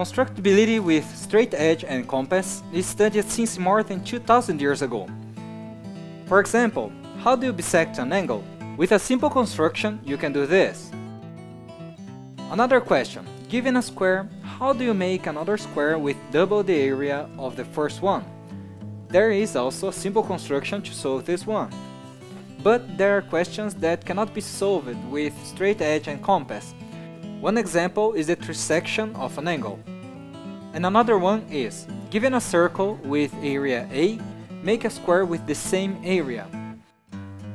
Constructibility with straight edge and compass is studied since more than 2000 years ago. For example, how do you bisect an angle? With a simple construction, you can do this. Another question, given a square, how do you make another square with double the area of the first one? There is also a simple construction to solve this one. But there are questions that cannot be solved with straight edge and compass. One example is the trisection of an angle. And another one is, given a circle with area A, make a square with the same area.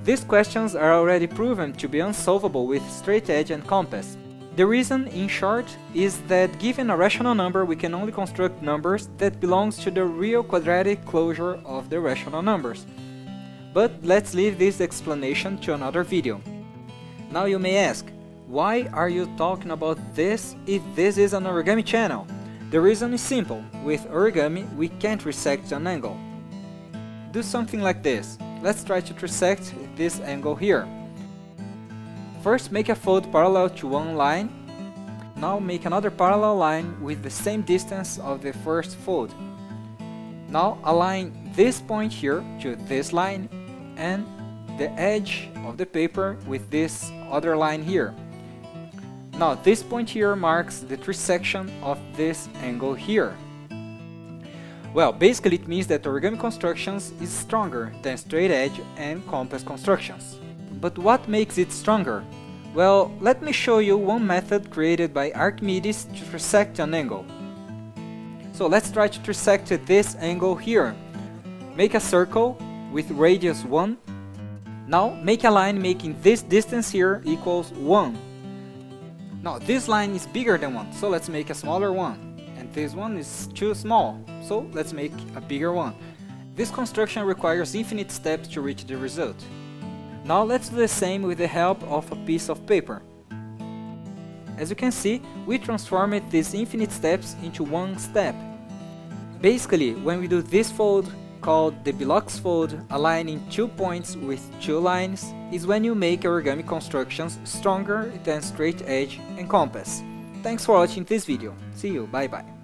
These questions are already proven to be unsolvable with straight edge and compass. The reason, in short, is that given a rational number we can only construct numbers that belongs to the real quadratic closure of the rational numbers. But let's leave this explanation to another video. Now you may ask, why are you talking about this if this is an origami channel? The reason is simple, with origami we can't trisect an angle. Do something like this, let's try to trisect this angle here. First make a fold parallel to one line. Now make another parallel line with the same distance of the first fold. Now align this point here to this line and the edge of the paper with this other line here. Now this point here marks the trisection of this angle here. Well, basically it means that origami constructions is stronger than straight edge and compass constructions. But what makes it stronger? Well, let me show you one method created by Archimedes to trisect an angle. So let's try to trisect this angle here. Make a circle with radius 1. Now make a line making this distance here equals 1. Now this line is bigger than 1, so let's make a smaller one. And this one is too small, so let's make a bigger one. This construction requires infinite steps to reach the result. Now let's do the same with the help of a piece of paper. As you can see, we transformed these infinite steps into one step. Basically, when we do this fold, called the Beloch's fold, aligning two points with two lines, is when you make origami constructions stronger than straight edge and compass. Thanks for watching this video. See you, bye bye.